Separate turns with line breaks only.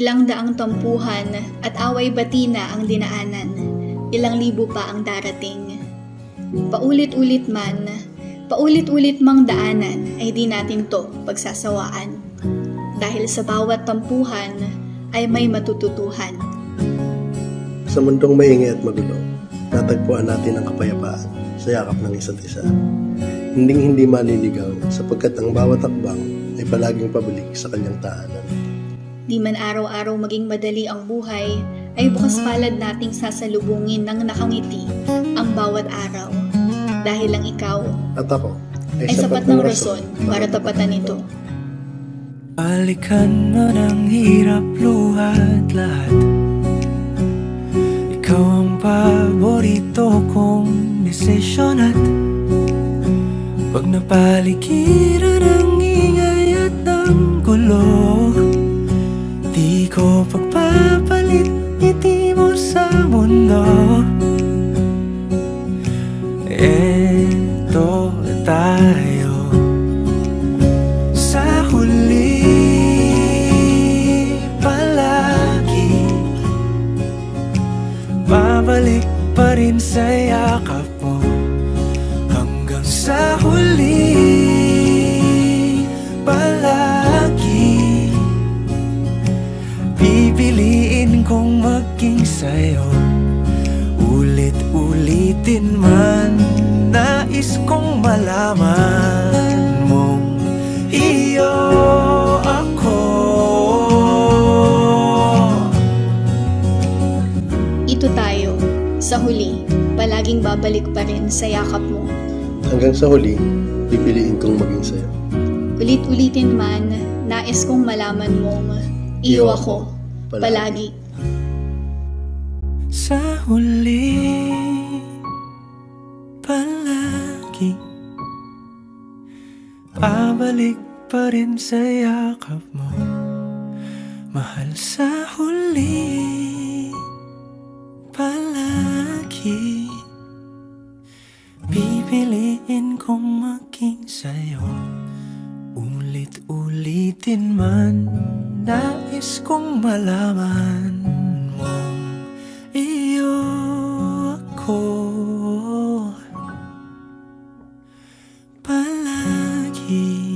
Ilang daang tampuhan at away batina ang dinaanan. Ilang libo pa ang darating. Paulit-ulit man, paulit-ulit mang daanan ay di natin to pagsasawaan. Dahil sa bawat tampuhan ay may matututuhan.
Sa mundong maingay at magulo, natagpuan natin ang kapayapaan sa yakap ng isa't isa. Hinding hindi maliligaw sapagkat ang bawat akbang ay palaging pabalik sa kanyang tahanan.
Di man araw-araw maging madali ang buhay, ay bukas palad nating sasalubungin ng nakangiti ang bawat araw. Dahil lang ikaw
At ako
ay sapat ng rason para tapatan ito.
Balikan mo ng hirap luhat lahat Ikaw ang paborito kong desisyon at Pag napaligiran ng ingay at ng gulo Di ko pagpapalit ngiti mo sa mundo. Eto tayo sa huli. Palagi Babalik pa rin sa yakap Ulit-ulitin man Nais kong malaman mong iyo ako
Ito tayo, sa huli, palaging babalik pa rin sa yakap mo.
Hanggang sa huli, pipiliin kong maging sa'yo.
Ulit-ulitin man, nais kong malaman mong iyo ako, palagi.
Sa huli palagi Babalik pa rin sa yakap mo. Mahal sa huli. Palagi. Pipiliin kong maging sa'yo. Ulit-ulitin man. Nais kong malaman key.